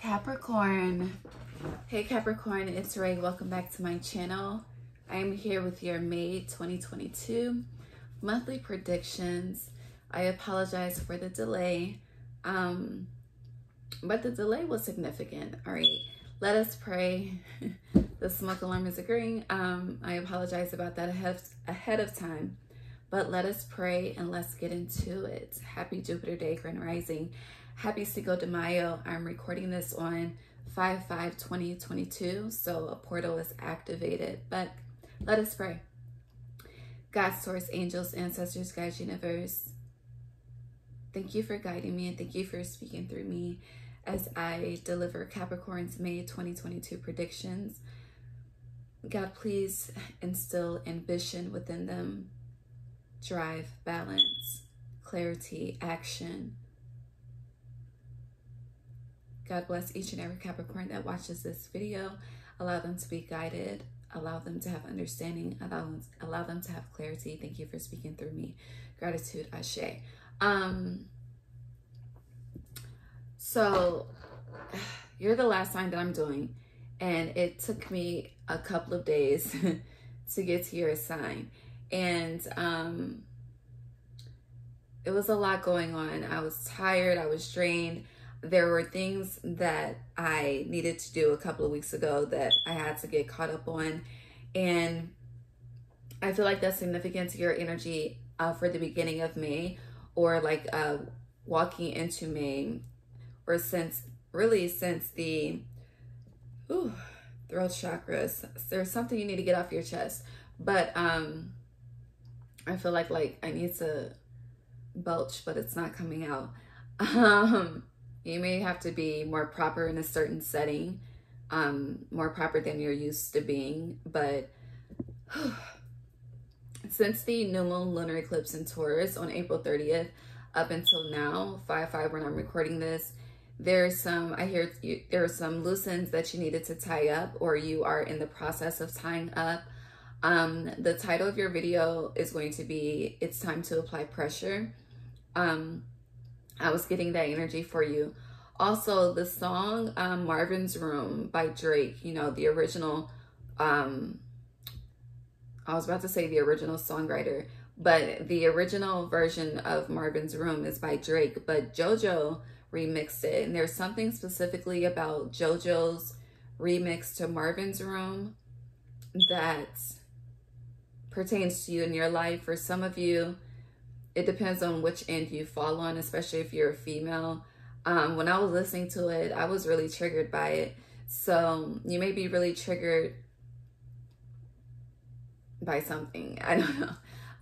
Capricorn. Hey Capricorn, it's Rai. Welcome back to my channel. I am here with your May 2022 monthly predictions. I apologize for the delay, um, but the delay was significant. All right, let us pray. the smoke alarm is agreeing. Um, I apologize about that ahead of, ahead of time, but let us pray and let's get into it. Happy Jupiter Day, Grand Rising. Happy Cinco de Mayo. I'm recording this on 5-5-2022, so a portal is activated. But let us pray. God, source, angels, ancestors, guides, universe. Thank you for guiding me and thank you for speaking through me as I deliver Capricorn's May 2022 predictions. God, please instill ambition within them, drive, balance, clarity, action, God bless each and every Capricorn that watches this video. Allow them to be guided. Allow them to have understanding. Allow them, allow them to have clarity. Thank you for speaking through me. Gratitude, Ashe. Um, so, you're the last sign that I'm doing. And it took me a couple of days to get to your sign. And um, it was a lot going on. I was tired. I was drained there were things that I needed to do a couple of weeks ago that I had to get caught up on. And I feel like that's significant to your energy uh, for the beginning of May or like uh, walking into May or since really since the ooh, throat chakras. There's something you need to get off your chest. But um, I feel like like I need to belch, but it's not coming out. Um, you may have to be more proper in a certain setting, um, more proper than you're used to being. But since the new moon lunar eclipse in Taurus on April 30th up until now, 5-5 when I'm recording this, there's some, I hear you, there are some loose ends that you needed to tie up or you are in the process of tying up. Um, the title of your video is going to be, It's Time to Apply Pressure. Um, I was getting that energy for you. Also, the song um, Marvin's Room by Drake, you know, the original, um, I was about to say the original songwriter, but the original version of Marvin's Room is by Drake, but JoJo remixed it. And there's something specifically about JoJo's remix to Marvin's Room that pertains to you in your life. For some of you, it depends on which end you fall on, especially if you're a female. Um, when I was listening to it, I was really triggered by it. So you may be really triggered by something. I don't know.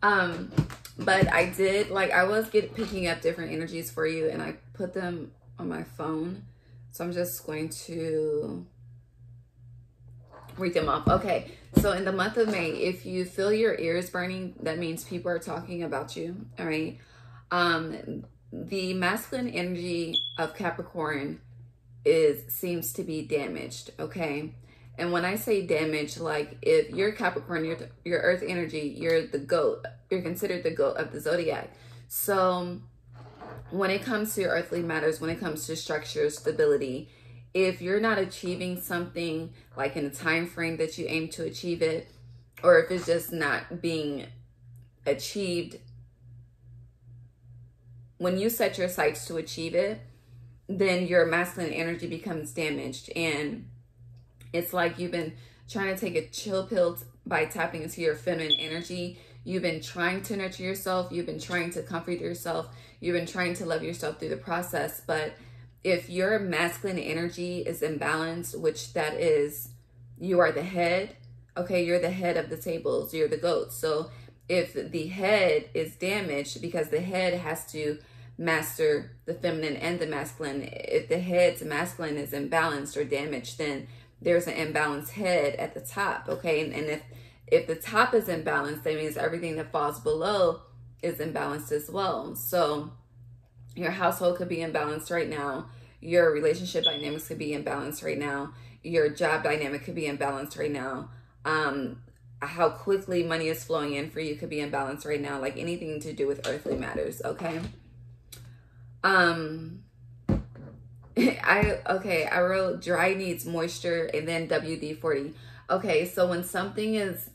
Um, but I did, like, I was get, picking up different energies for you and I put them on my phone. So I'm just going to read them off. Okay, so in the month of May, if you feel your ears burning, that means people are talking about you, all right? Um, the masculine energy of Capricorn is seems to be damaged, okay? And when I say damaged, like if you're Capricorn, you're your earth energy, you're the goat. You're considered the goat of the zodiac. So when it comes to your earthly matters, when it comes to structure, stability, if you're not achieving something like in a time frame that you aim to achieve it, or if it's just not being achieved when you set your sights to achieve it, then your masculine energy becomes damaged. And it's like you've been trying to take a chill pill by tapping into your feminine energy. You've been trying to nurture yourself. You've been trying to comfort yourself. You've been trying to love yourself through the process. But if your masculine energy is imbalanced, which that is, you are the head, okay, you're the head of the tables, you're the goat. So if the head is damaged, because the head has to master the feminine and the masculine, if the head's masculine is imbalanced or damaged, then there's an imbalanced head at the top, okay? And, and if if the top is imbalanced, that means everything that falls below is imbalanced as well. So your household could be imbalanced right now. Your relationship dynamics could be imbalanced right now. Your job dynamic could be imbalanced right now. Um, how quickly money is flowing in for you could be imbalanced right now. Like anything to do with earthly matters, okay? Um, I okay, I wrote dry needs moisture and then WD-40. Okay, so when something is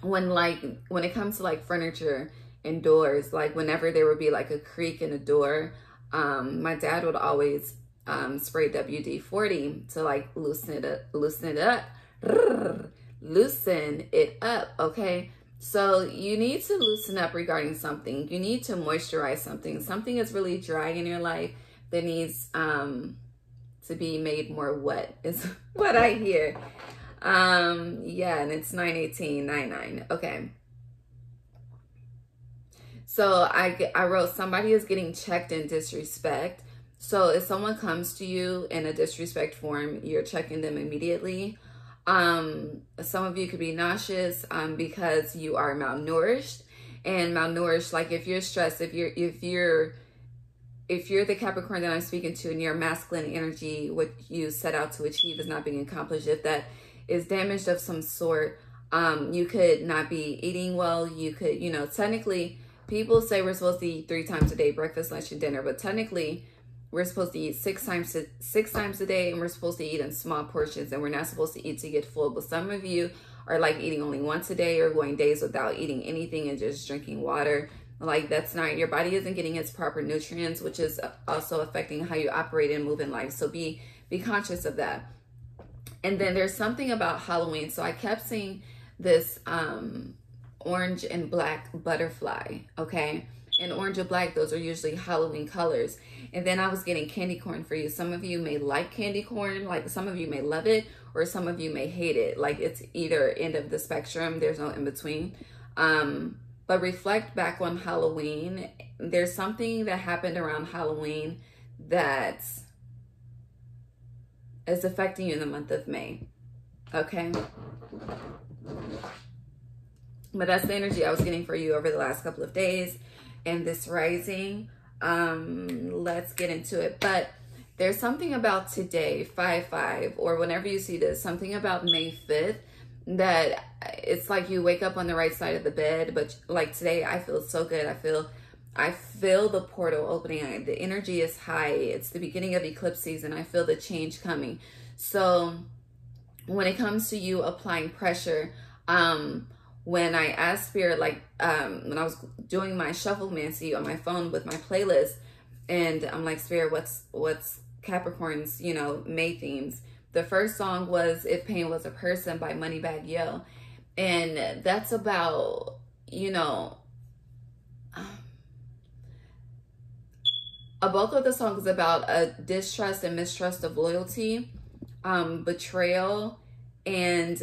when like when it comes to like furniture and doors, like whenever there would be like a creak in a door, um, my dad would always um, spray WD-40 to like loosen it up, loosen it up, loosen it up. Okay, so you need to loosen up regarding something. You need to moisturize something. Something is really dry in your life that needs um, to be made more wet is what I hear. Um, yeah, and it's 91899. Okay. So I, I wrote, somebody is getting checked in disrespect. So if someone comes to you in a disrespect form, you're checking them immediately. Um, some of you could be nauseous um, because you are malnourished and malnourished. Like if you're stressed, if you're, if you're, if you're the Capricorn that I'm speaking to and your masculine energy, what you set out to achieve is not being accomplished, if that is damaged of some sort, um, you could not be eating well. You could, you know, technically, people say we're supposed to eat three times a day, breakfast, lunch, and dinner, but technically, we're supposed to eat six times to, six times a day, and we're supposed to eat in small portions, and we're not supposed to eat to get full. But some of you are like eating only once a day, or going days without eating anything and just drinking water. Like that's not your body isn't getting its proper nutrients, which is also affecting how you operate and move in life. So be be conscious of that. And then there's something about Halloween. So I kept seeing this um, orange and black butterfly, okay? And orange and black, those are usually Halloween colors. And then I was getting candy corn for you. Some of you may like candy corn, like some of you may love it, or some of you may hate it. Like it's either end of the spectrum, there's no in between. Um, but reflect back on Halloween. There's something that happened around Halloween that is affecting you in the month of May. Okay? But that's the energy I was getting for you over the last couple of days and this rising. Um, let's get into it. But there's something about today, 5-5, or whenever you see this, something about May 5th that it's like you wake up on the right side of the bed. But like today, I feel so good. I feel I feel the portal opening. The energy is high. It's the beginning of eclipse season. I feel the change coming. So when it comes to you applying pressure, um, when I asked Spirit, like um, when I was doing my shufflemancy on my phone with my playlist, and I'm like, Spirit, what's what's Capricorn's, you know, May themes? The first song was If Pain Was a Person by Moneybagg Yo. And that's about, you know, a bulk of the song is about a distrust and mistrust of loyalty, um, betrayal, and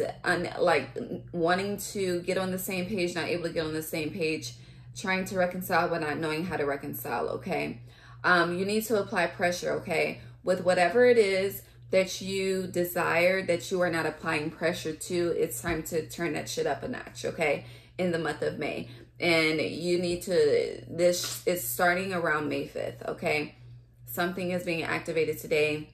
like wanting to get on the same page, not able to get on the same page, trying to reconcile but not knowing how to reconcile. Okay, um, you need to apply pressure. Okay, with whatever it is that you desire that you are not applying pressure to, it's time to turn that shit up a notch. Okay, in the month of May and you need to this is starting around may 5th okay something is being activated today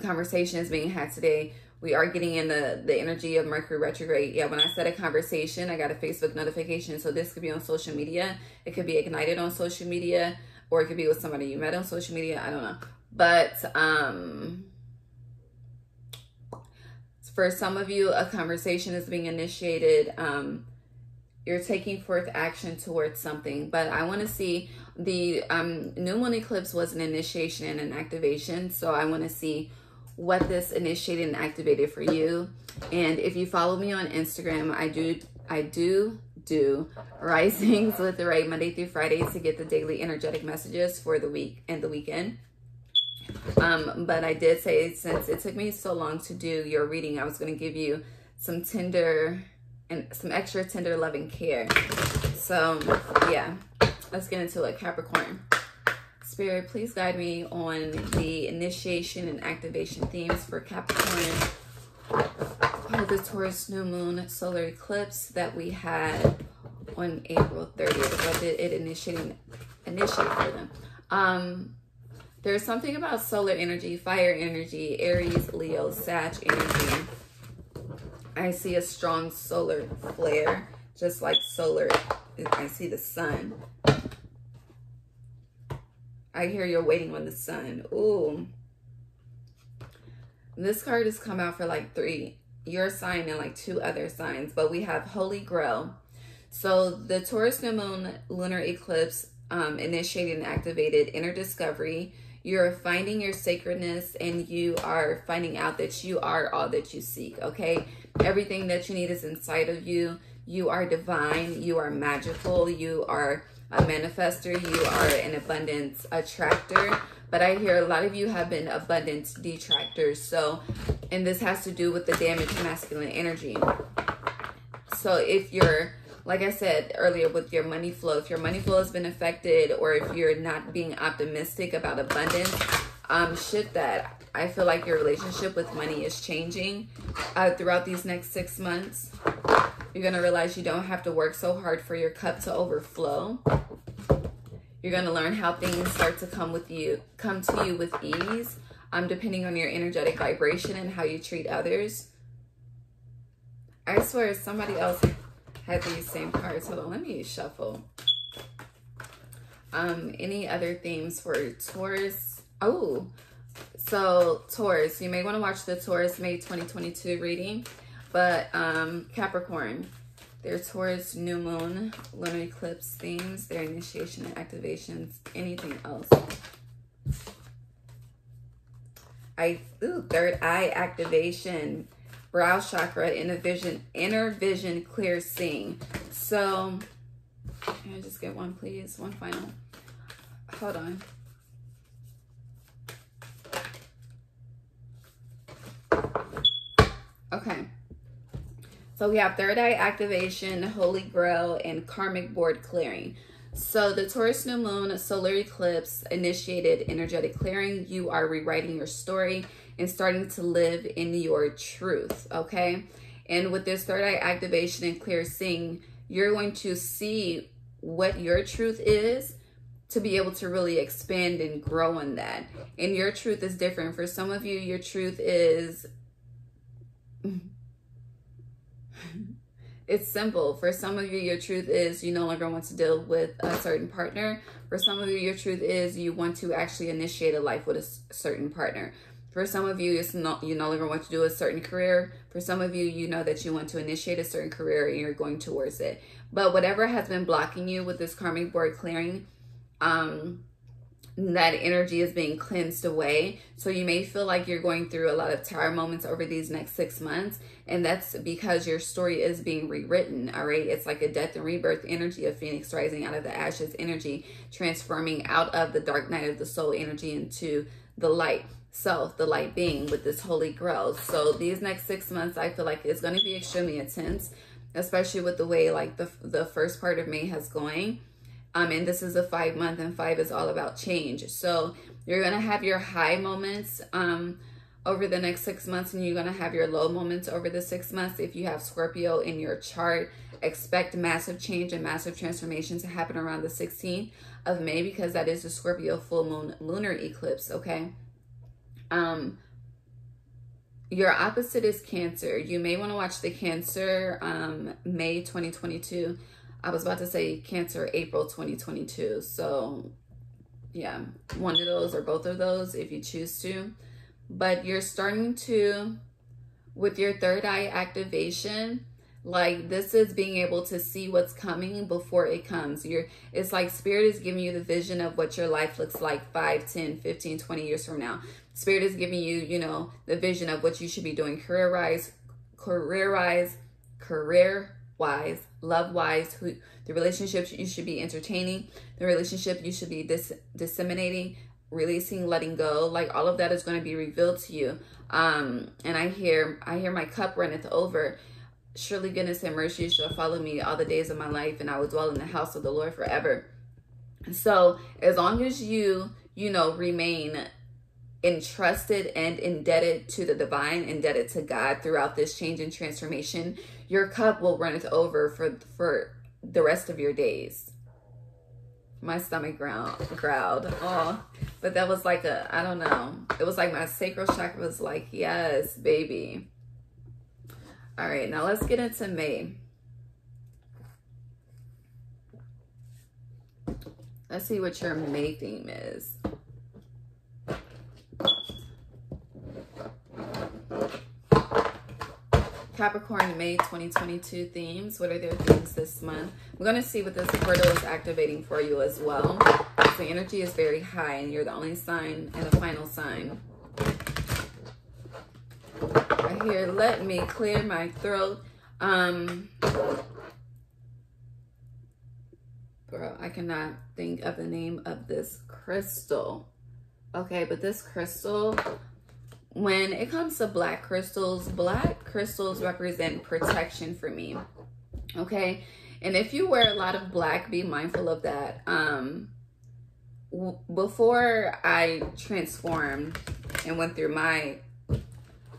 conversation is being had today we are getting in the the energy of mercury retrograde. Yeah when i said a conversation i got a facebook notification. So this could be on social media. It could be ignited on social media or it could be with somebody you met on social media. I don't know. But um for some of you a conversation is being initiated. Um you're taking forth action towards something. But i want to see the um, new moon eclipse was an initiation and an activation. So i want to see what this initiated and activated for you and if you follow me on instagram i do i do do risings with the right monday through friday to get the daily energetic messages for the week and the weekend um but i did say since it took me so long to do your reading i was going to give you some tender and some extra tender loving care. So yeah, let's get into it. Capricorn. Spirit, please guide me on the initiation and activation themes for Capricorn the Taurus new moon solar eclipse that we had on April 30th. What did it initiate, initiate for them? Um, there's something about solar energy, fire energy, Aries, Leo, Sag energy I see a strong solar flare, just like solar. I see the sun. I hear you're waiting on the sun. Ooh, this card has come out for like three, your sign and like two other signs, but we have Holy Grail. So the Taurus new moon lunar eclipse um, initiated and activated inner discovery. You're finding your sacredness and you are finding out that you are all that you seek, okay? Everything that you need is inside of you. You are divine. You are magical. You are a manifester. You are an abundance attractor. But I hear a lot of you have been abundance detractors. So, and this has to do with the damaged masculine energy. So if you're, like I said earlier with your money flow, if your money flow has been affected or if you're not being optimistic about abundance, um, shift that. I feel like your relationship with money is changing uh, throughout these next six months. You're going to realize you don't have to work so hard for your cup to overflow. You're going to learn how things start to come with you, come to you with ease, um, depending on your energetic vibration and how you treat others. I swear somebody else had these same cards. Hold on, let me shuffle. Um, any other themes for Taurus? Oh, so Taurus, you may want to watch the Taurus May 2022 reading. But um, Capricorn, their Taurus new moon, lunar eclipse themes, their initiation and activations, anything else. I ooh, third eye activation, brow chakra, inner vision, inner vision, clear seeing. So, can I just get one, please? One final. Hold on. Okay. So we have third eye activation, holy grail, and karmic board clearing. So the Taurus new moon solar eclipse initiated energetic clearing. You are rewriting your story and starting to live in your truth, okay? And with this third eye activation and clear seeing, you're going to see what your truth is to be able to really expand and grow in that. And your truth is different. For some of you, your truth is it's simple. For some of you, your truth is you no longer want to deal with a certain partner. For some of you, your truth is you want to actually initiate a life with a certain partner. For some of you, it's not you no longer want to do a certain career. For some of you, you know that you want to initiate a certain career and you're going towards it. But whatever has been blocking you with this karmic board clearing, um, that energy is being cleansed away. So you may feel like you're going through a lot of tower moments over these next six months. And that's because your story is being rewritten. All right. It's like a death and rebirth energy of Phoenix rising out of the ashes energy, transforming out of the dark night of the soul energy into the light self, the light being with this holy grail. So these next six months, I feel like it's going to be extremely intense, especially with the way like the, the first part of May has going um, and this is a five month and five is all about change. So you're going to have your high moments um, over the next six months and you're going to have your low moments over the six months. If you have Scorpio in your chart, expect massive change and massive transformation to happen around the 16th of May because that is the Scorpio full moon lunar eclipse, okay? Um, your opposite is Cancer. You may want to watch the Cancer um, May 2022 I was about to say Cancer April 2022. So, yeah, one of those or both of those if you choose to. But you're starting to, with your third eye activation, like this is being able to see what's coming before it comes. You're, it's like spirit is giving you the vision of what your life looks like 5, 10, 15, 20 years from now. Spirit is giving you, you know, the vision of what you should be doing career-wise, career-wise, career wise, love wise, who the relationships you should be entertaining, the relationship you should be dis- disseminating, releasing, letting go. Like all of that is going to be revealed to you. Um, and I hear I hear my cup runneth over. Surely goodness and mercy shall follow me all the days of my life, and I will dwell in the house of the Lord forever. So as long as you, you know, remain entrusted and indebted to the divine, indebted to God throughout this change and transformation, your cup will runneth over for for the rest of your days. My stomach ground growled. Oh, but that was like a I don't know. It was like my sacral chakra was like, yes, baby. All right, now let's get into May. Let's see what your May theme is. Capricorn May 2022 themes. What are their themes this month? We're going to see what this portal is activating for you as well. The energy is very high and you're the only sign and the final sign. I hear, let me clear my throat. Um, girl, I cannot think of the name of this crystal. Okay, but this crystal, when it comes to black crystals, black crystals represent protection for me. Okay, and if you wear a lot of black, be mindful of that. Um, before I transformed and went through my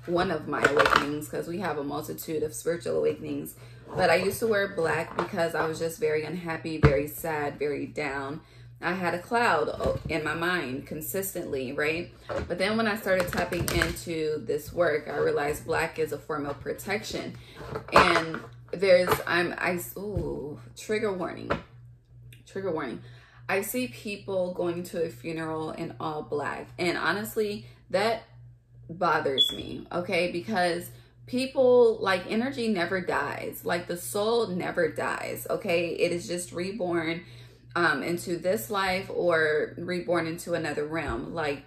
one of my awakenings because we have a multitude of spiritual awakenings but I used to wear black because I was just very unhappy, very sad, very down. I had a cloud oh, in my mind consistently, right? But then when I started tapping into this work, I realized black is a form of protection. And there's, I'm, I, ooh, trigger warning, trigger warning. I see people going to a funeral in all black. And honestly, that bothers me, okay? Because people like energy never dies like the soul never dies okay it is just reborn um into this life or reborn into another realm like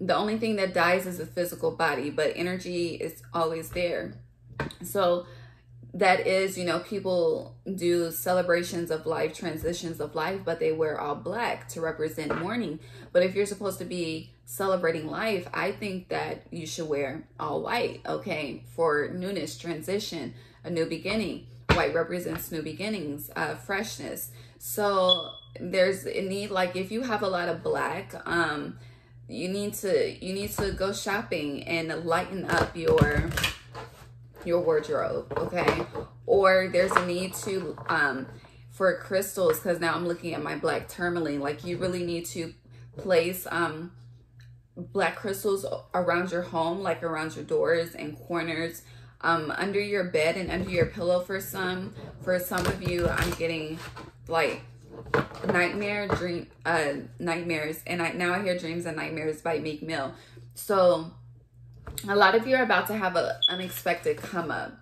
the only thing that dies is the physical body but energy is always there so that is you know people do celebrations of life transitions of life but they wear all black to represent mourning but if you're supposed to be celebrating life, I think that you should wear all white, okay, for newness, transition, a new beginning. White represents new beginnings, uh, freshness. So there's a need, like if you have a lot of black, um, you need to you need to go shopping and lighten up your your wardrobe, okay? Or there's a need to um for crystals because now I'm looking at my black tourmaline. Like you really need to place um black crystals around your home, like around your doors and corners, um, under your bed and under your pillow for some. For some of you, I'm getting like nightmare dream uh nightmares and I now I hear dreams and nightmares by Meek Mill. So a lot of you are about to have an unexpected come up.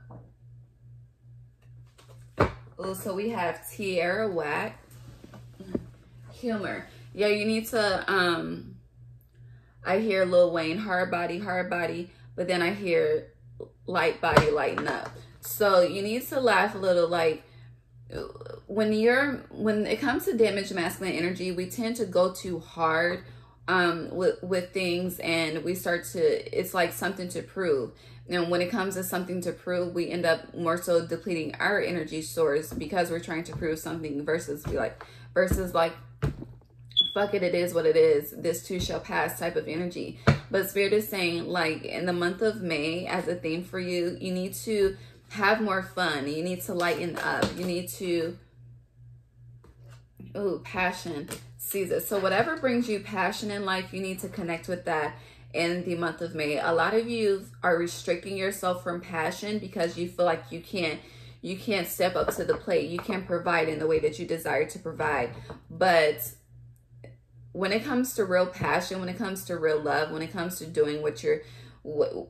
Oh, so we have Tierra Whack humor. Yeah, you need to um I hear Lil Wayne, hard body, hard body, but then I hear light body, lighten up. So you need to laugh a little like when you're when it comes to damaged masculine energy, we tend to go too hard um with with things and we start to it's like something to prove. And when it comes to something to prove, we end up more so depleting our energy source because we're trying to prove something versus be like versus like fuck it, it is what it is. This too shall pass type of energy. But Spirit is saying, like, in the month of May, as a theme for you, you need to have more fun. You need to lighten up. You need to, oh, passion, Caesar. So whatever brings you passion in life, you need to connect with that in the month of May. A lot of you are restricting yourself from passion because you feel like you can't you can't step up to the plate. You can't provide in the way that you desire to provide. But when it comes to real passion, when it comes to real love, when it comes to doing what you're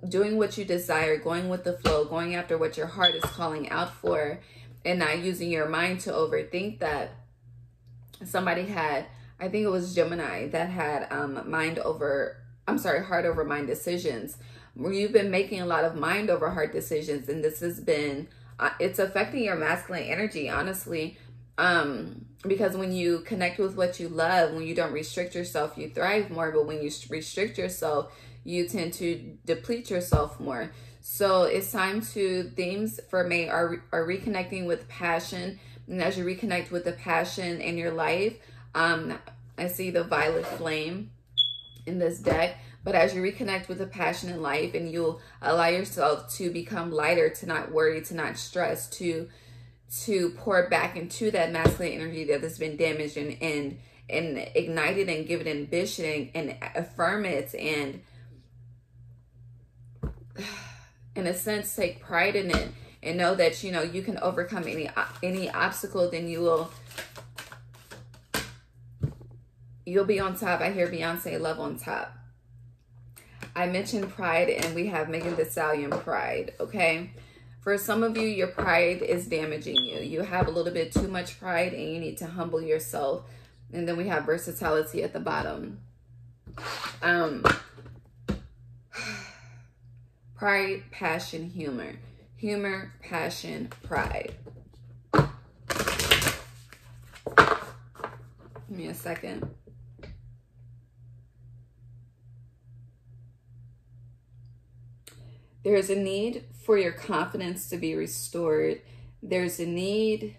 doing what you desire, going with the flow, going after what your heart is calling out for, and not using your mind to overthink that. Somebody had, I think it was Gemini, that had um, mind over, I'm sorry, heart over mind decisions. Where you've been making a lot of mind over heart decisions, and this has been, uh, it's affecting your masculine energy, honestly. Um, because when you connect with what you love, when you don't restrict yourself, you thrive more. But when you restrict yourself, you tend to deplete yourself more. So it's time to themes for May are are reconnecting with passion, and as you reconnect with the passion in your life, um, I see the violet flame in this deck. But as you reconnect with the passion in life, and you'll allow yourself to become lighter, to not worry, to not stress, to to pour back into that masculine energy that has been damaged and and and ignite it and give it ambition and, affirm it and in a sense take pride in it and know that you know you can overcome any any obstacle then you will you'll be on top. I hear beyonce love on top. I mentioned pride and we have megan thee stallion pride okay For some of you, your pride is damaging you. You have a little bit too much pride and you need to humble yourself. And then we have versatility at the bottom. Um, pride, passion, humor. Humor, passion, pride. Give me a second. There's a need for your confidence to be restored. There's a need.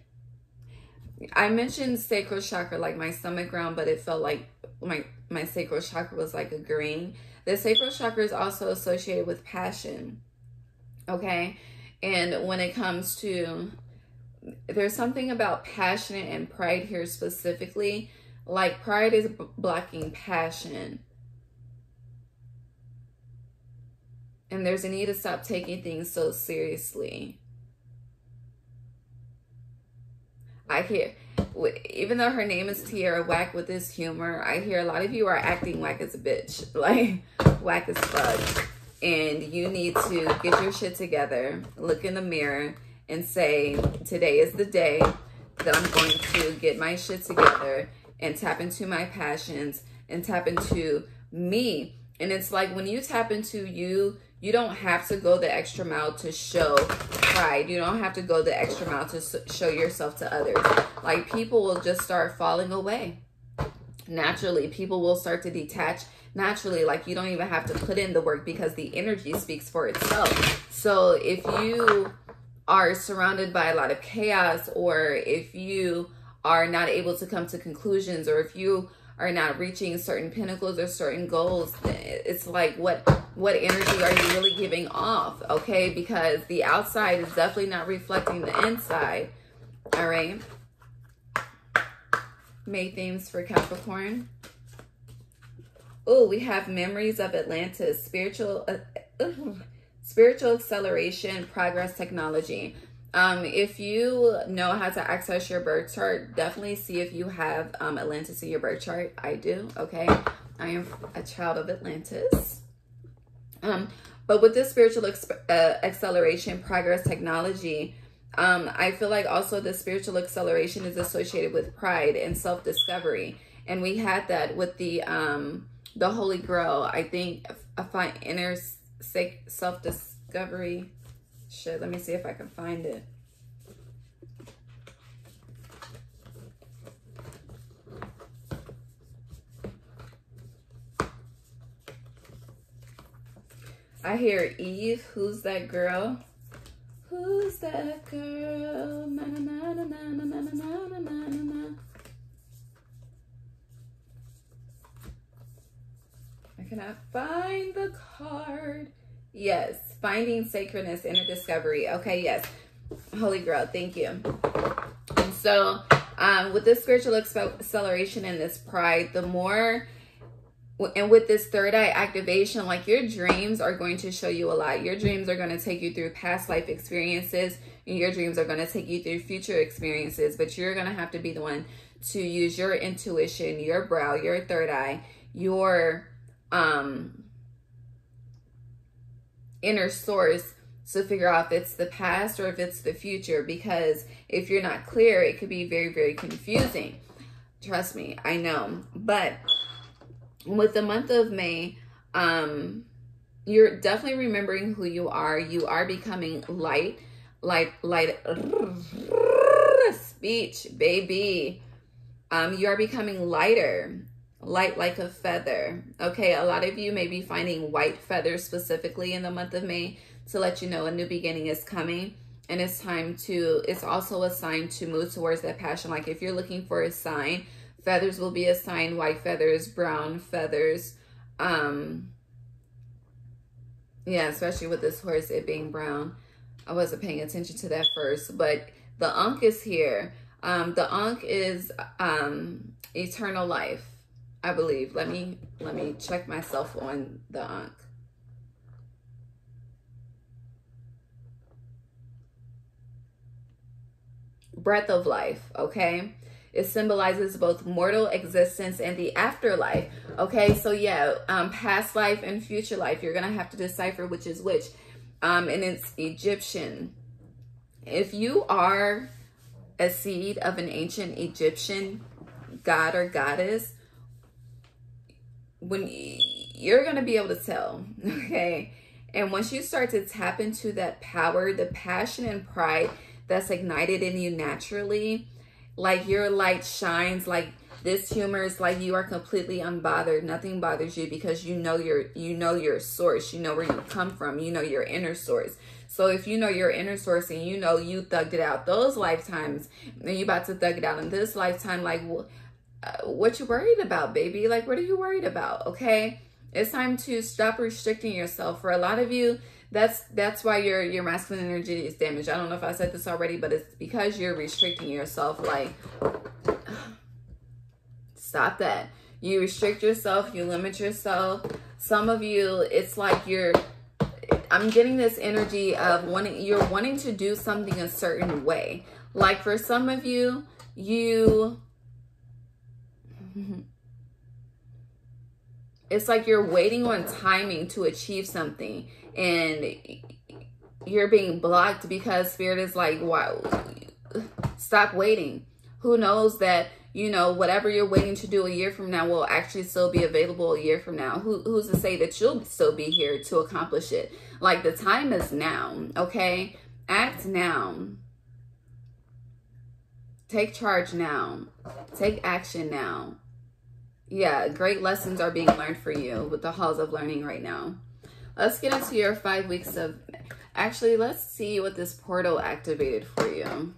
I mentioned sacral chakra, like my stomach ground, but it felt like my, my sacral chakra was like a green. The sacral chakra is also associated with passion. Okay. And when it comes to, there's something about passionate and pride here specifically. Like pride is blocking passion And there's a need to stop taking things so seriously. I hear, even though her name is Tierra Whack with this humor, I hear a lot of you are acting whack as a bitch. Like, whack as fuck. And you need to get your shit together, look in the mirror, and say, today is the day that I'm going to get my shit together and tap into my passions and tap into me. And it's like when you tap into you, you don't have to go the extra mile to show pride. You don't have to go the extra mile to show yourself to others. Like people will just start falling away. Naturally, people will start to detach naturally. Like you don't even have to put in the work because the energy speaks for itself. So if you are surrounded by a lot of chaos or if you are not able to come to conclusions or if you are not reaching certain pinnacles or certain goals, it's like what what energy are you really giving off? Okay, because the outside is definitely not reflecting the inside. All right. May themes for Capricorn. Oh, we have memories of Atlantis, spiritual, uh, uh, spiritual acceleration, progress, technology. Um, if you know how to access your birth chart, definitely see if you have um, Atlantis in your birth chart. I do, okay? I am a child of Atlantis. Um, but with this spiritual uh, acceleration, progress, technology, um, I feel like also the spiritual acceleration is associated with pride and self-discovery. And we had that with the um, the Holy Grail. I think I find inner self-discovery Shit, let me see if I can find it. I hear Eve. Who's that girl? Who's that girl? Na, na, na, na, na, na, na, na, na, na. I cannot find the card. Yes, finding sacredness, inner discovery. Okay, yes. Holy Grail, thank you. And so, um, with this spiritual acceleration and this pride, the more, and with this third eye activation, like your dreams are going to show you a lot. Your dreams are going to take you through past life experiences, and your dreams are going to take you through future experiences, but you're going to have to be the one to use your intuition, your brow, your third eye, your, um, inner source to figure out if it's the past or if it's the future because if you're not clear it could be very very confusing. Trust me i know. But with the month of may um you're definitely remembering who you are. You are becoming light light light speech baby. Um you are becoming lighter light like a feather. Okay, a lot of you may be finding white feathers specifically in the month of May to let you know a new beginning is coming. And it's time to, it's also a sign to move towards that passion. Like if you're looking for a sign, feathers will be a sign, white feathers, brown feathers. Um, yeah, especially with this horse, it being brown. I wasn't paying attention to that first, but the Ankh is here. Um, the Ankh is um, eternal life I believe. Let me let me check myself on the Ankh. Breath of life, okay? It symbolizes both mortal existence and the afterlife. Okay, so yeah, um, past life and future life. You're gonna have to decipher which is which. Um, and it's Egyptian. if you are a seed of an ancient Egyptian god or goddess, when you're going to be able to tell, okay? And once you start to tap into that power, the passion and pride that's ignited in you naturally, like your light shines like this humor is like you are completely unbothered. Nothing bothers you because you know your you know your source. You know where you come from. You know your inner source. So if you know your inner source and you know you thugged it out those lifetimes and you about to thug it out in this lifetime like Uh, what you worried about baby? Like what are you worried about? Okay? It's time to stop restricting yourself. For a lot of you that's that's why your your masculine energy is damaged. I don't know if i said this already but it's because you're restricting yourself. Like Stop that. You restrict yourself, you limit yourself. Some of you, it's like you're I'm getting this energy of wanting you're wanting to do something a certain way. Like for some of you, you Mm-hmm. it's like you're waiting on timing to achieve something and you're being blocked because spirit is like wow stop waiting who knows that you know, whatever you're waiting to do a year from now will actually still be available a year from now. Who, who's to say that you'll still be here to accomplish it? Like the time is now, okay? Act now. Take charge now. Take action now. Yeah, great lessons are being learned for you with the halls of learning right now. Let's get into your five weeks of... Actually, let's see what this portal activated for you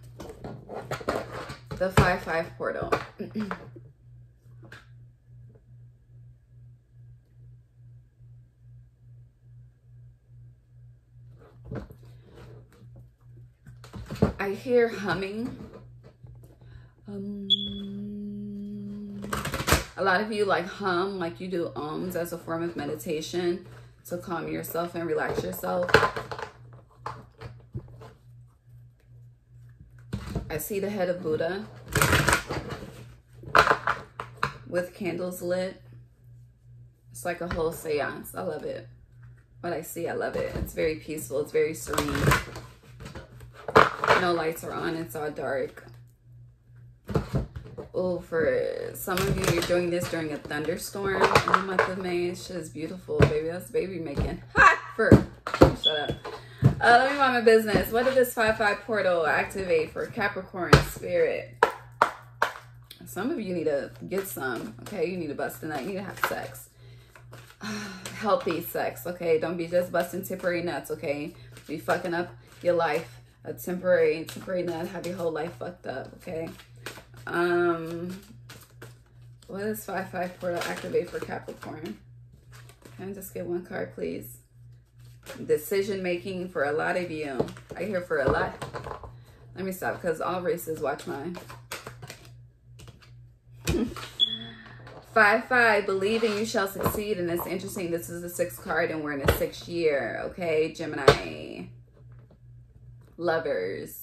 the 5-5 portal. I hear humming. Um, a lot of you like hum, like you do ums as a form of meditation to calm yourself and relax yourself. I see the head of Buddha with candles lit. It's like a whole seance. I love it. What I see, I love it. It's very peaceful. It's very serene. No lights are on. It's all dark. For some of you, you're doing this during a thunderstorm in the month of May. It's just beautiful, baby. That's baby making. Hot for. Shut up. Uh, let me mind my business. What did this 5-5 portal activate for Capricorn spirit? Some of you need to get some, okay? You need to bust a nut. You need to have sex. Healthy sex, okay? Don't be just busting temporary nuts, okay? Be fucking up your life. A temporary, temporary nut, have your whole life fucked up, okay? Um, what does 5-5 portal activate for Capricorn? Can I just get one card, please? decision making for a lot of you. I hear for a lot. Let me stop because all races watch mine. five five believe believing you shall succeed and it's interesting this is the sixth card and we're in the sixth year okay gemini lovers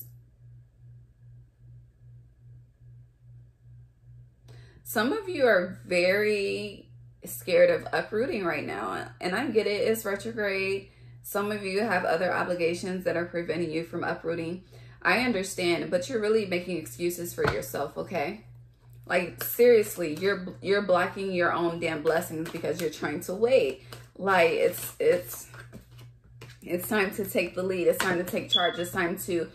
some of you are very scared of uprooting right now and i get it it's retrograde some of you have other obligations that are preventing you from uprooting. I understand, but you're really making excuses for yourself, okay? Like seriously, you're you're blocking your own damn blessings because you're trying to wait. Like it's it's it's time to take the lead. It's time to take charge. It's time to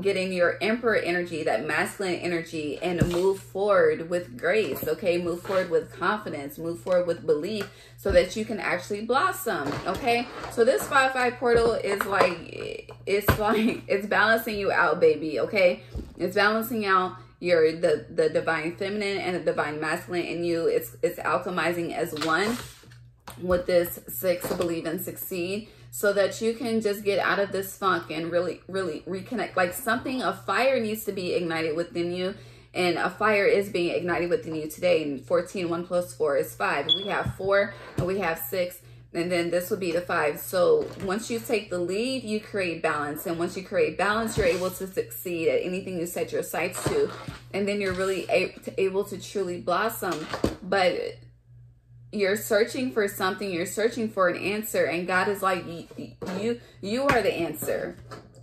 getting your emperor energy, that masculine energy, and move forward with grace, okay? Move forward with confidence, move forward with belief so that you can actually blossom, okay? So this 5-5 portal is like, it's like, it's balancing you out, baby, okay? It's balancing out your the the divine feminine and the divine masculine in you. It's it's alchemizing as one with this six believe and succeed so that you can just get out of this funk and really, really reconnect. Like something, a fire needs to be ignited within you. And a fire is being ignited within you today. And 14, 1 plus 4 is 5. We have 4 and we have 6. And then this would be the 5. So once you take the lead, you create balance. And once you create balance, you're able to succeed at anything you set your sights to. And then you're really able to truly blossom. But you're searching for something you're searching for an answer and god is like you you are the answer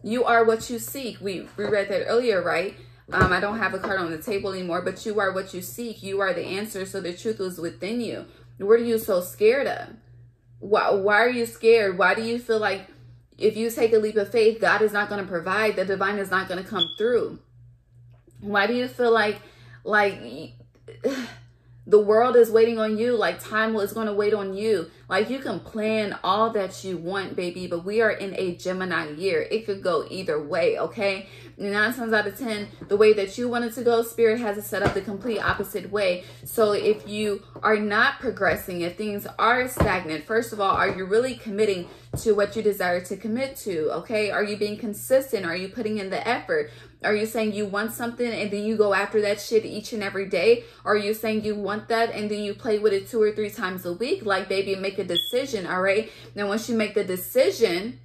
You are what you seek. We, we read that earlier, right? Um, I don't have a card on the table anymore, but you are what you seek. You are the answer. So the truth is within you. What are you so scared of? Why, why are you scared? Why do you feel like if you take a leap of faith, God is not going to provide, the divine is not going to come through? Why do you feel like, like, the world is waiting on you. Like time is going to wait on you. Like you can plan all that you want baby but we are in a gemini year. It could go either way okay? Nine times out of ten the way that you want it to go spirit has it set up the complete opposite way. So if you are not progressing if things are stagnant first of all are you really committing to what you desire to commit to okay? Are you being consistent? Are you putting in the effort are you saying you want something and then you go after that shit each and every day? Are you saying you want that and then you play with it two or three times a week? Like, baby, make a decision, all right? Now, once you make the decision,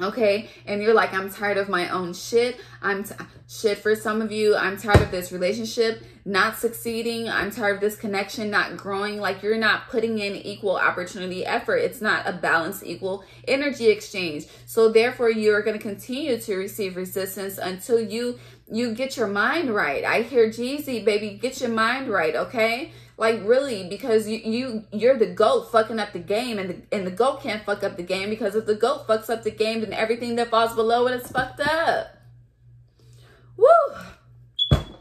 okay? And you're like i'm tired of my own shit. I'm shit for some of you. I'm tired of this relationship not succeeding. I'm tired of this connection not growing. Like you're not putting in equal opportunity effort. It's not a balanced equal energy exchange. So therefore you're going to continue to receive resistance until you you get your mind right. I hear jeezy baby get your mind right okay like really, because you you you're the goat fucking up the game, and the and the goat can't fuck up the game because if the goat fucks up the game, then everything that falls below it is fucked up. Woo!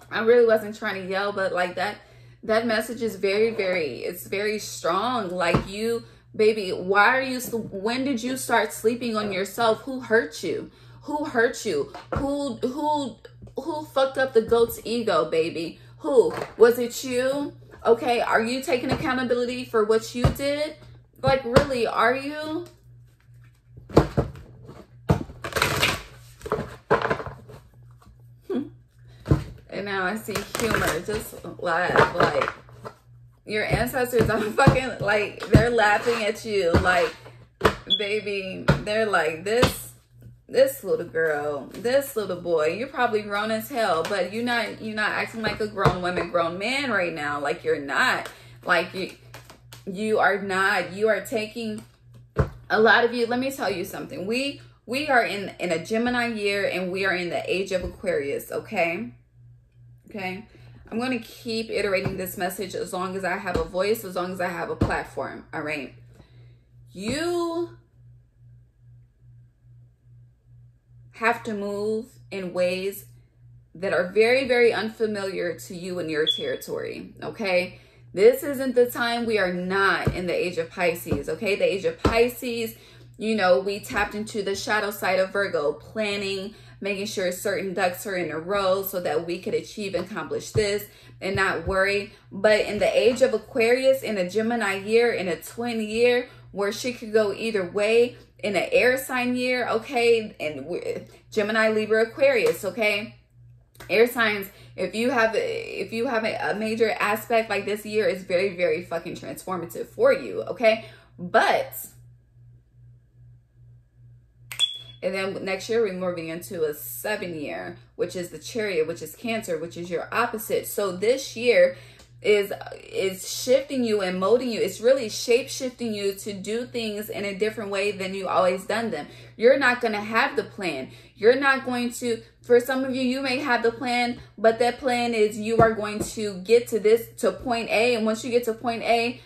I really wasn't trying to yell, but like that that message is very very it's very strong. Like you, baby, why are you? When did you start sleeping on yourself? Who hurt you? Who hurt you? Who who who fucked up the goat's ego, baby? Who was it? You? Okay, are you taking accountability for what you did? Like, really, are you? Hmm. and now I see humor. Just laugh. Like, your ancestors are fucking, like, they're laughing at you. Like, baby, they're like, this this little girl, this little boy, you're probably grown as hell, but you're not you're not acting like a grown woman, grown man right now. Like you're not. Like you you are not. You are taking a lot of you, let me tell you something. We we are in in a Gemini year and we are in the age of Aquarius, okay? Okay? I'm going to keep iterating this message as long as I have a voice, as long as I have a platform, all right? You have to move in ways that are very, very unfamiliar to you and your territory, okay? This isn't the time we are not in the age of Pisces, okay? The age of Pisces, you know, we tapped into the shadow side of Virgo, planning, making sure certain ducks are in a row so that we could achieve and accomplish this and not worry. But in the age of Aquarius, in a Gemini year, in a twin year, where she could go either way, in an air sign year, okay, and Gemini, Libra, Aquarius, okay. Air signs, if you have if you have a, a major aspect like this year, is very very fucking transformative for you, okay. But and then next year we're moving into a seven year, which is the chariot, which is Cancer, which is your opposite. So this year is is shifting you and molding you. It's really shape shifting you to do things in a different way than you always done them. You're not going to have the plan. You're not going to for some of you you may have the plan but that plan is you are going to get to this to point a and once you get to point a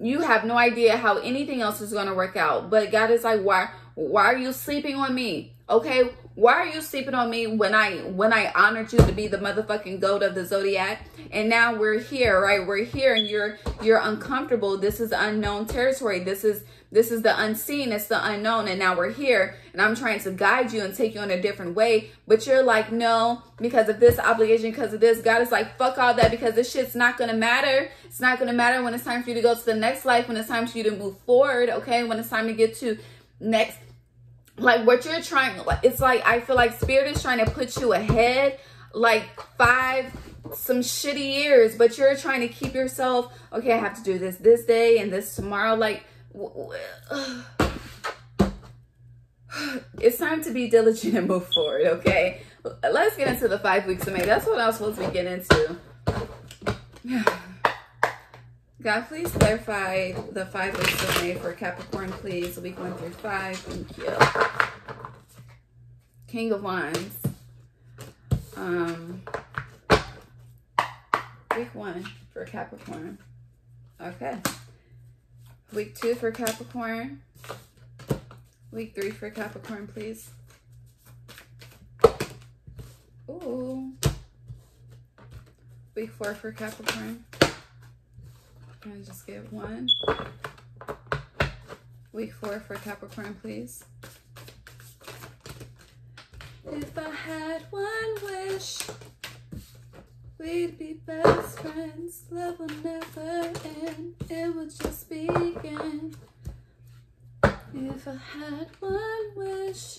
you have no idea how anything else is going to work out. But god is like why why are you sleeping on me? Okay why are you sleeping on me when I when I honored you to be the motherfucking goat of the zodiac? And now we're here, right? We're here and you're you're uncomfortable. This is unknown territory. This is this is the unseen, it's the unknown, and now we're here, and I'm trying to guide you and take you in a different way. But you're like, no, because of this obligation, because of this. God is like, fuck all that, because this shit's not gonna matter. It's not gonna matter when it's time for you to go to the next life, when it's time for you to move forward, okay? When it's time to get to next like what you're trying it's like i feel like spirit is trying to put you ahead like five some shitty years but you're trying to keep yourself okay i have to do this this day and this tomorrow like it's time to be diligent and move forward okay? Let's get into the five weeks of may. That's what i was supposed to be getting into God, please clarify the five weeks of May for Capricorn, please. Week one through five. Thank you. King of Wands. Um, week one for Capricorn. Okay. Week two for Capricorn. Week three for Capricorn, please. Ooh. Week four for Capricorn. And just get one. Week four for Capricorn, please. If I had one wish, we'd be best friends. Love will never end. It would just begin. If I had one wish,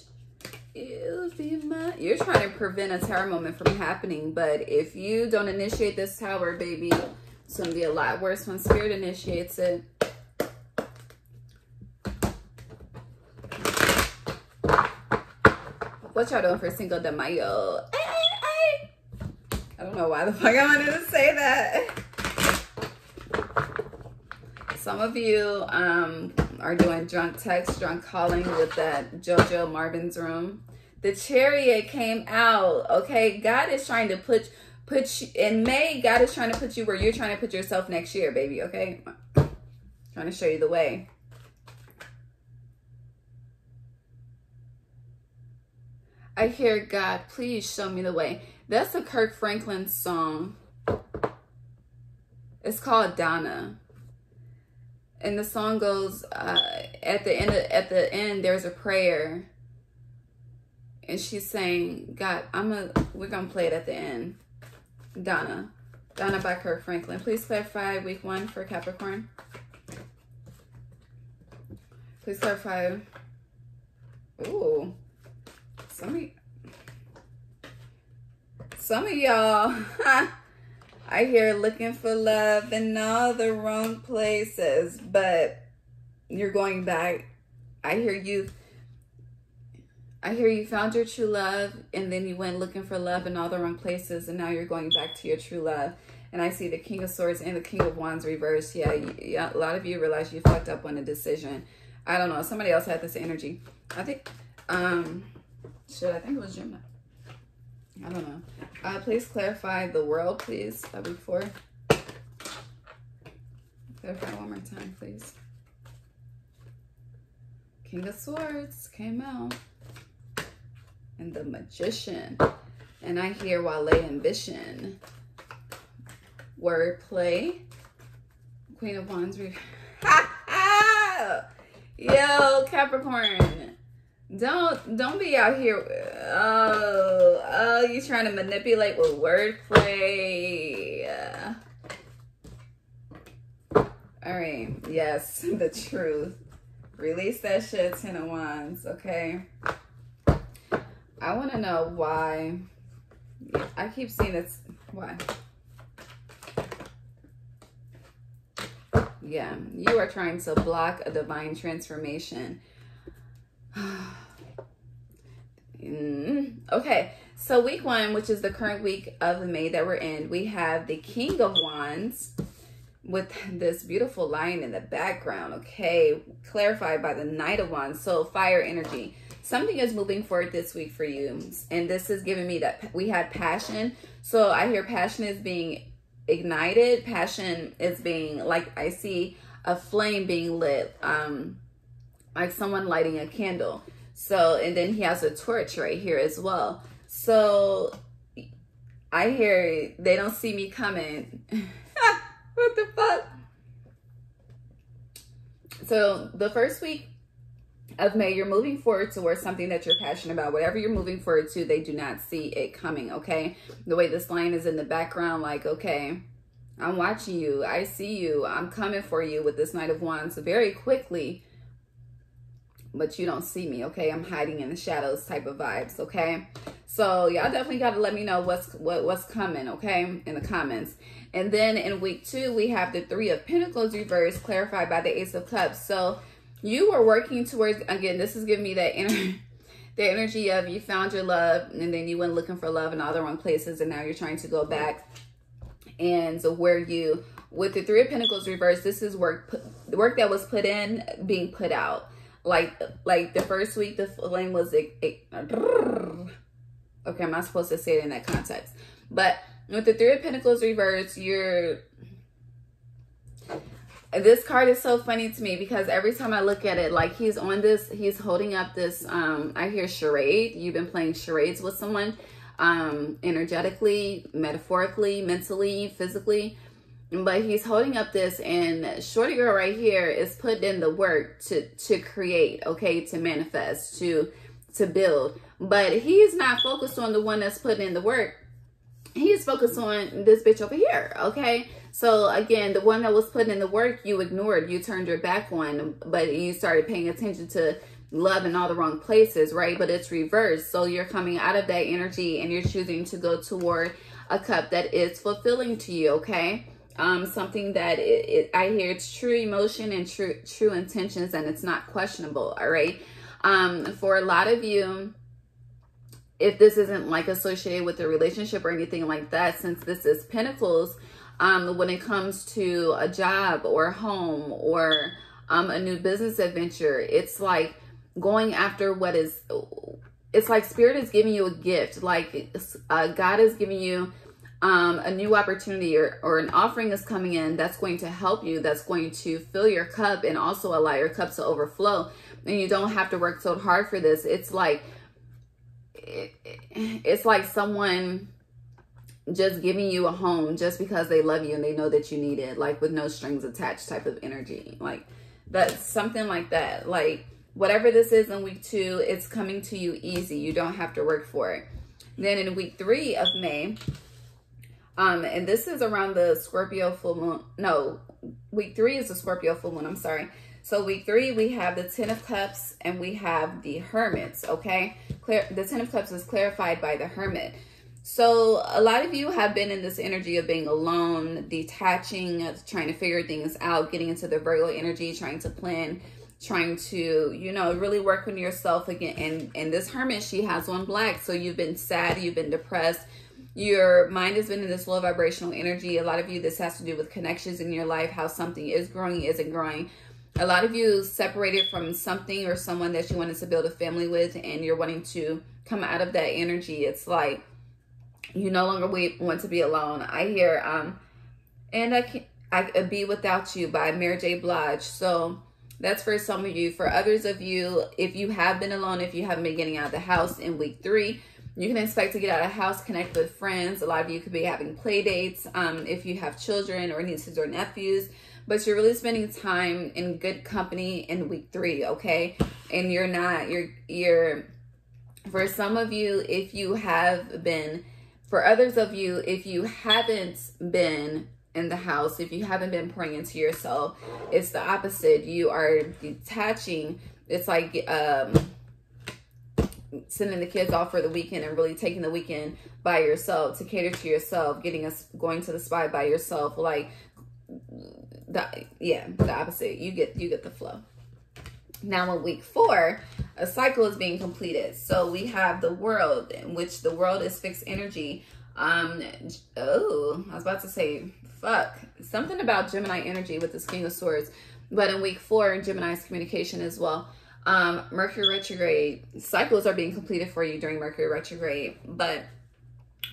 would be my. You're trying to prevent a tower moment from happening, but if you don't initiate this tower, baby, it's gonna be a lot worse when spirit initiates it. What y'all doing for Cinco de Mayo? I don't know why the fuck I wanted to say that. Some of you um, are doing drunk text, drunk calling with that JoJo Marvin's room. The chariot came out. Okay, God is trying to put put you in May. God is trying to put you where you're trying to put yourself next year, baby. Okay, trying to show you the way. I hear God, please show me the way. That's a Kirk Franklin song. It's called Donna. And the song goes uh, at the end. Of, at the end, there's a prayer, and she's saying, "God, I'm a. We're gonna play it at the end." Donna, Donna by Kirk Franklin. Please clarify week one for Capricorn. Please clarify. Ooh. Some of, some of y'all, I hear looking for love in all the wrong places, but you're going back. I hear you. I hear you found your true love and then you went looking for love in all the wrong places and now you're going back to your true love. And I see the King of Swords and the King of Wands reversed. Yeah, yeah a lot of you realize you fucked up on a decision. I don't know. Somebody else had this energy. I think, um, should I think it was Gemini? I don't know. Uh, please clarify the world, please, that uh, before. Clarify one more time, please. King of Swords came out. And the Magician. And I hear Wale Ambition. Wordplay. Queen of Wands. Yo, Capricorn. Don't don't be out here. Oh, oh, you trying to manipulate with wordplay. All right. Yes, the truth. Release that shit, Ten of Wands. Okay. I want to know why. I keep seeing it's why. Yeah, you are trying to block a divine transformation mm. Okay, so week one, which is the current week of May that we're in, we have the King of Wands with this beautiful lion in the background, okay? Clarified by the Knight of Wands, so fire energy. Something is moving forward this week for you, and this is giving me that we had passion. So I hear passion is being ignited. Passion is being, like I see a flame being lit. Um, like someone lighting a candle. So, and then he has a torch right here as well. So I hear they don't see me coming. what the fuck? So the first week of May, you're moving forward towards something that you're passionate about. Whatever you're moving forward to, they do not see it coming, okay? The way this line is in the background, like, okay, I'm watching you. I see you. I'm coming for you with this Knight of Wands. Very quickly, but you don't see me, okay? I'm hiding in the shadows type of vibes, okay? So y'all definitely got to let me know what's what what's coming, okay? In the comments. And then in week two, we have the Three of Pentacles reversed, clarified by the Ace of Cups. So you were working towards, again, this is giving me that energy, the energy of you found your love and then you went looking for love in all the wrong places and now you're trying to go back and so where you with the three of pentacles reversed this is work the work that was put in being put out like like the first week the flame was Okay, I'm not supposed to say it in that context. But with the Three of Pentacles reversed, you're this card is so funny to me because every time I look at it, like he's on this, he's holding up this, um, I hear charade. You've been playing charades with someone, um, energetically, metaphorically, mentally, physically. But he's holding up this and Shorty Girl right here is putting in the work to, to create, okay, to manifest, to, to build. But he's not focused on the one that's putting in the work. He's focused on this bitch over here, okay? So again, the one that was putting in the work, you ignored, you turned your back on, but you started paying attention to love in all the wrong places, right? But it's reversed. So you're coming out of that energy and you're choosing to go toward a cup that is fulfilling to you, okay? Um, something that it, it, I hear it's true emotion and true true intentions and it's not questionable, all right? Um, for a lot of you, if this isn't like associated with a relationship or anything like that, since this is Pentacles, um, when it comes to a job or a home or um, a new business adventure. It's like going after what is, it's like spirit is giving you a gift. Like uh, God is giving you um, a new opportunity or, or an offering is coming in that's going to help you, that's going to fill your cup and also allow your cup to overflow. And you don't have to work so hard for this. It's like, it, it's like someone just giving you a home just because they love you and they know that you need it, like with no strings attached type of energy. Like that's something like that. Like whatever this is in week two, it's coming to you easy. You don't have to work for it. Then in week three of May, um, and this is around the Scorpio full moon. No, week three is the Scorpio full moon. I'm sorry. So week three, we have the Ten of Cups and we have the Hermits, okay? The Ten of Cups is clarified by the Hermit. So a lot of you have been in this energy of being alone, detaching, trying to figure things out, getting into the Virgo energy, trying to plan, trying to, you know, really work on yourself again. And, and this hermit, she has one black. So you've been sad, you've been depressed. Your mind has been in this low vibrational energy. A lot of you, this has to do with connections in your life, how something is growing, isn't growing. A lot of you separated from something or someone that you wanted to build a family with and you're wanting to come out of that energy. It's like, you no longer want to be alone. I hear, um, and I can I be without you by Mary J. Blige. So that's for some of you. For others of you, if you have been alone, if you haven't been getting out of the house in week three, you can expect to get out of house, connect with friends. A lot of you could be having play dates. Um, if you have children or nieces or nephews, but you're really spending time in good company in week three, okay? And you're not, you're, you're, for some of you, if you have been for others of you, if you haven't been in the house, if you haven't been pouring into yourself, it's the opposite. You are detaching. It's like um, sending the kids off for the weekend and really taking the weekend by yourself to cater to yourself, getting us going to the spa by yourself. Like the yeah, the opposite. You get you get the flow. Now in week four, a cycle is being completed. So we have the world, in which the world is fixed energy. Um, oh, I was about to say, fuck, something about Gemini energy with the King of Swords. But in week four, Gemini's communication as well. Um, Mercury retrograde cycles are being completed for you during Mercury retrograde. But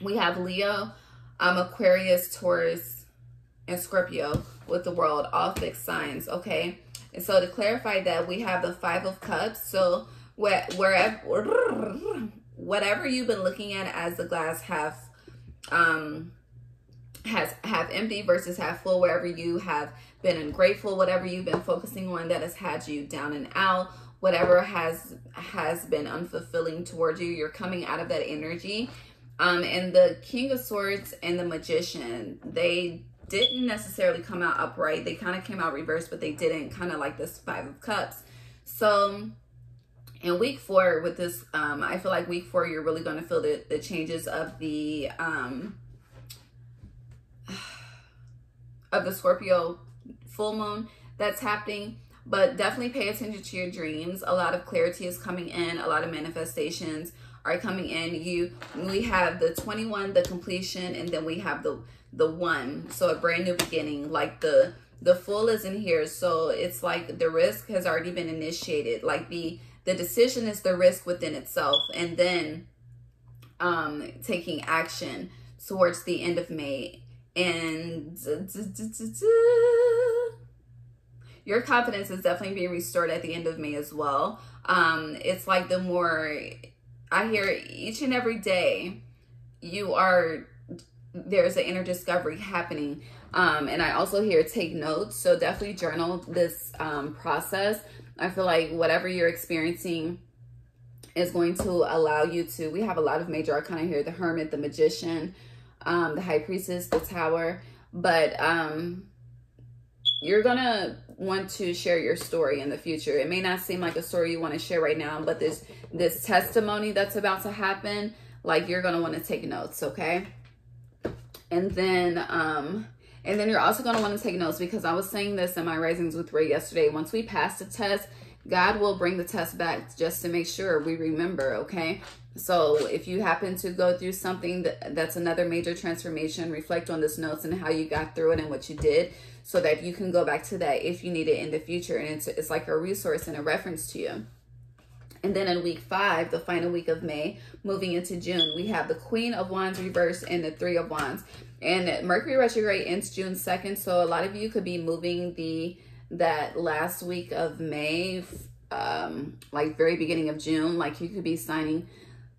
we have Leo, um, Aquarius, Taurus, and Scorpio with the world, all fixed signs, okay? And so to clarify that, we have the Five of Cups. So wherever, whatever you've been looking at as the glass half, um, has half empty versus half full, wherever you have been ungrateful, whatever you've been focusing on that has had you down and out, whatever has has been unfulfilling towards you, you're coming out of that energy. Um, and the King of Swords and the Magician, they didn't necessarily come out upright. They kind of came out reversed, but they didn't kind of like this Five of Cups. So in week four with this, um, I feel like week four, you're really going to feel the, the changes of the, um, of the Scorpio full moon that's happening but definitely pay attention to your dreams. A lot of clarity is coming in, a lot of manifestations are coming in. You we have the 21, the completion, and then we have the the one. So a brand new beginning. Like the the full is in here. So it's like the risk has already been initiated. Like the the decision is the risk within itself. And then um, taking action towards the end of May. And your confidence is definitely being restored at the end of May as well. Um, it's like the more I hear each and every day, you are there's an inner discovery happening. Um, and I also hear take notes. So definitely journal this um, process. I feel like whatever you're experiencing is going to allow you to, we have a lot of major arcana here, the hermit, the magician, um, the high priestess, the tower, but um, you're gonna want to share your story in the future. It may not seem like a story you want to share right now, but this this testimony that's about to happen, like you're gonna want to take notes, okay? And then um and then you're also gonna want to take notes because I was saying this in my risings with Rai yesterday. Once we pass the test, God will bring the test back just to make sure we remember, okay? So if you happen to go through something that, that's another major transformation, reflect on this notes and how you got through it and what you did so that you can go back to that if you need it in the future. And it's, it's like a resource and a reference to you. And then in week five, the final week of May, moving into June, we have the Queen of Wands reversed and the Three of Wands. And Mercury retrograde ends June 2nd. So a lot of you could be moving the that last week of May, um, like very beginning of June, like you could be signing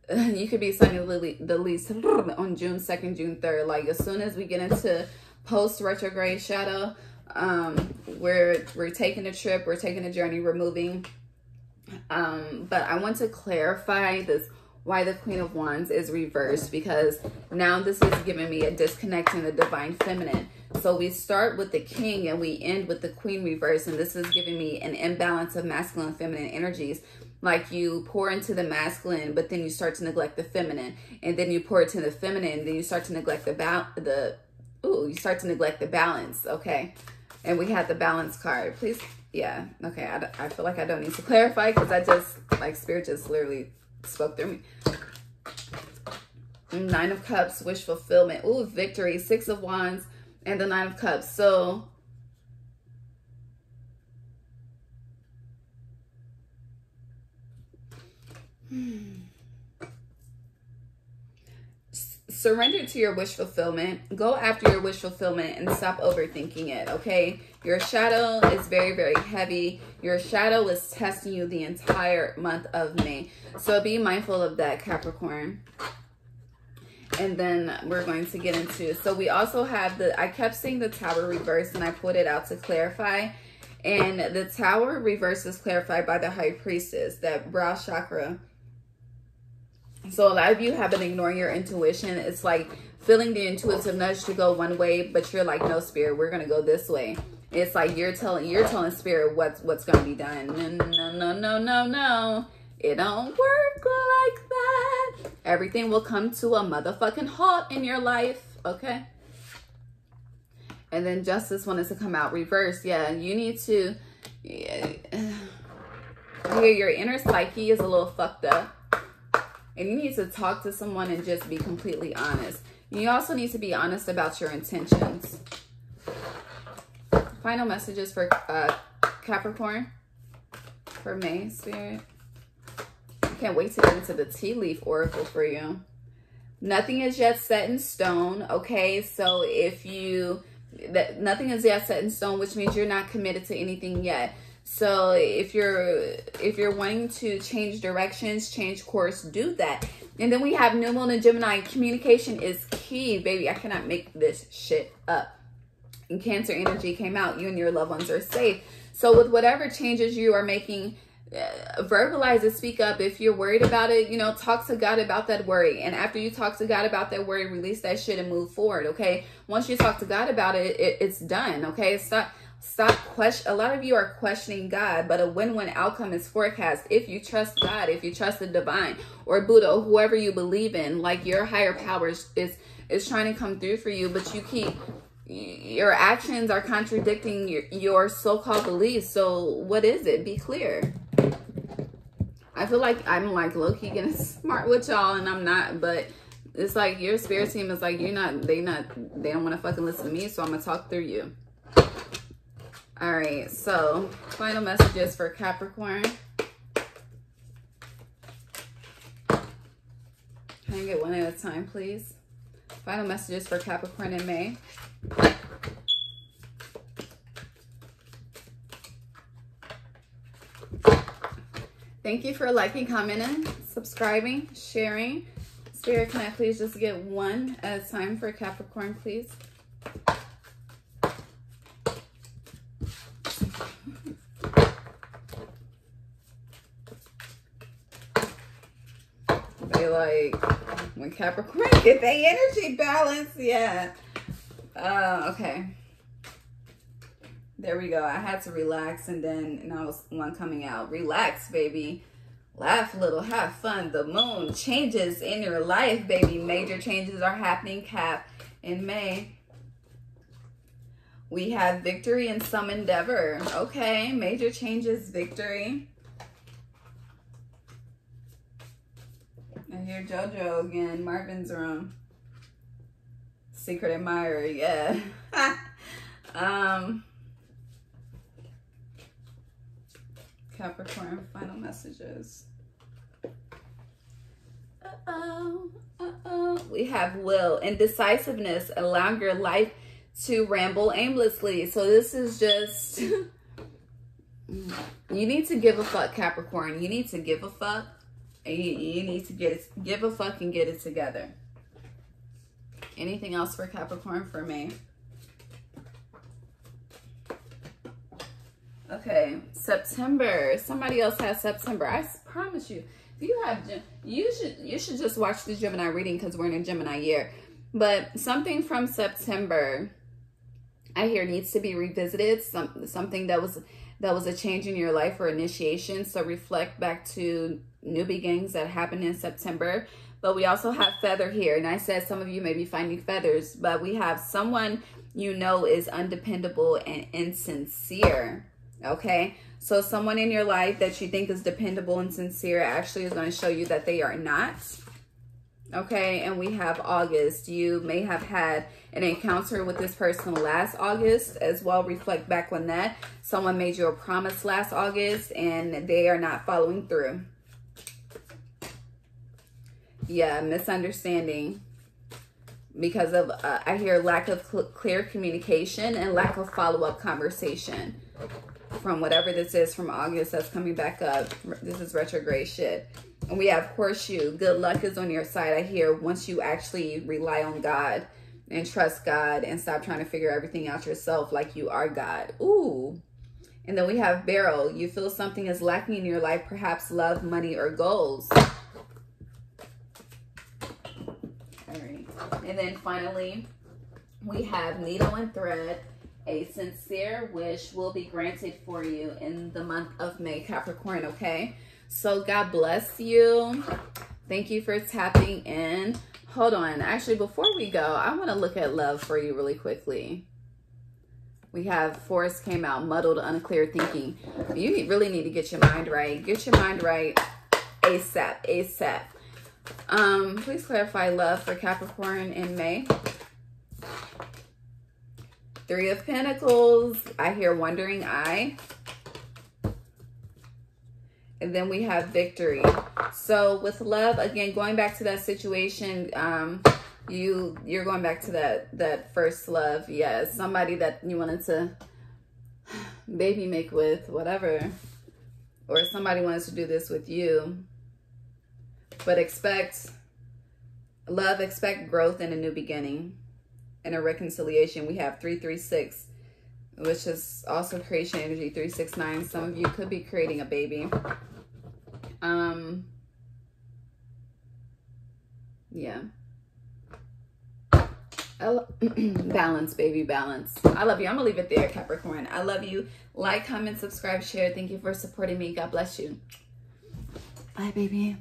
you could be signing the, the lease on June 2nd, June 3rd. Like as soon as we get into post retrograde shadow, um, we're, we're taking a trip, we're taking a journey, we're moving. Um, but I want to clarify this why the Queen of Wands is reversed because now this is giving me a disconnect in the divine feminine. So we start with the king and we end with the queen reverse. And this is giving me an imbalance of masculine and feminine energies. Like you pour into the masculine, but then you start to neglect the feminine. And then you pour into the feminine, then you start to neglect the, ba the ooh, you start to neglect the balance. Okay. And we had the balance card. Please. Yeah. Okay. I, I feel like I don't need to clarify because I just, like spirit just literally spoke through me. Nine of Cups, wish fulfillment. Ooh, victory. Six of Wands and the Nine of Cups. So hmm. surrender to your wish fulfillment. Go after your wish fulfillment and stop overthinking it, okay? Your shadow is very, very heavy. Your shadow is testing you the entire month of May. So be mindful of that, Capricorn. And then we're going to get into so we also have the i kept seeing the tower reverse and i put it out to clarify. And the tower reverse is clarified by the high priestess that brow chakra. So a lot of you have been ignoring your intuition. It's like feeling the intuitive nudge to go one way but you're like no spirit we're gonna go this way it's like you're telling you're telling spirit what's what's gonna be done no no no no no no it don't work like that. Everything will come to a motherfucking halt in your life, okay? And then justice wanted to come out reverse. Yeah, you need to... Yeah, here your inner psyche is a little fucked up. And you need to talk to someone and just be completely honest. You also need to be honest about your intentions. Final messages for uh, Capricorn for May, Spirit. I can't wait to get into the tea leaf oracle for you. Nothing is yet set in stone, okay? So if you, that nothing is yet set in stone, which means you're not committed to anything yet. So if you're if you're wanting to change directions, change course, do that. And then we have New Moon and Gemini. Communication is key, baby. I cannot make this shit up. And Cancer energy came out. You and your loved ones are safe. So with whatever changes you are making, uh, verbalize it, speak up. If you're worried about it, you know, talk to God about that worry. And after you talk to God about that worry, release that shit and move forward, okay? Once you talk to God about it, it it's done, okay? Stop stop question a lot of you are questioning god but a win-win outcome is forecast if you trust god if you trust the divine or buddha whoever you believe in like your higher powers is is trying to come through for you but you keep your actions are contradicting your, your so-called beliefs so what is it be clear I feel like I'm like low-key getting smart with y'all and I'm not, but it's like your spirit team is like, you're not, they not, they don't want to fucking listen to me, so I'm going to talk through you. All right, so final messages for Capricorn. Can I get one at a time, please? Final messages for Capricorn in May. Thank you for liking, commenting, subscribing, sharing. Spirit, can I please just get one at a time for Capricorn, please? They like when Capricorn get their energy balance. Yeah. Uh, okay. There we go. I had to relax and then I was one coming out. Relax, baby. Laugh a little, have fun. The moon changes in your life, baby. Major changes are happening, Cap, in May. We have victory in some endeavor. Okay, major changes, victory. I hear JoJo again, Marvin's room. Secret admirer, yeah. um, Capricorn, final messages. Uh-oh, uh-oh. We have will, indecisiveness, allowing your life to ramble aimlessly. So this is just, you need to give a fuck, Capricorn. You need to give a fuck. And you, you need to get it, give a fuck and get it together. Anything else for Capricorn for me? Okay, September. Somebody else has September. I promise you. If you have, you should you should just watch the Gemini reading because we're in a Gemini year. But something from September, I hear needs to be revisited. Some something that was that was a change in your life or initiation. So reflect back to new beginnings that happened in September. But we also have feather here. And I said some of you may be finding feathers, but we have someone you know is undependable and insincere okay? So someone in your life that you think is dependable and sincere actually is going to show you that they are not, okay? And we have August. You may have had an encounter with this person last August as well. Reflect back on that. Someone made you a promise last August and they are not following through. Yeah, misunderstanding because of, uh, I hear lack of cl clear communication and lack of follow-up conversation from whatever this is from August that's coming back up. This is retrograde shit. And we have horseshoe. Good luck is on your side, I hear, once you actually rely on God and trust God and stop trying to figure everything out yourself like you are God. Ooh. And then we have barrel. You feel something is lacking in your life, perhaps love, money, or goals. All right. And then finally, we have needle and thread. A sincere wish will be granted for you in the month of May, Capricorn, okay? So God bless you. Thank you for tapping in. Hold on. Actually, before we go, I want to look at love for you really quickly. We have Forest came out, muddled, unclear thinking. You really need to get your mind right. Get your mind right ASAP, ASAP. Um, please clarify love for Capricorn in May. Three of Pentacles. I hear Wondering Eye. And then we have Victory. So with love, again, going back to that situation, um, you, you're going back to that, that first love. Yeah, somebody that you wanted to baby make with, whatever. Or somebody wants to do this with you. But expect, love, expect growth and a new beginning and a reconciliation. We have 336, which is also creation energy 369. Some of you could be creating a baby. Um, yeah. balance, baby, balance. I love you. I'm going to leave it there, Capricorn. I love you. Like, comment, subscribe, share. Thank you for supporting me. God bless you. Bye, baby.